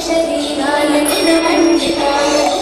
शरीराय दिनमण्डिताय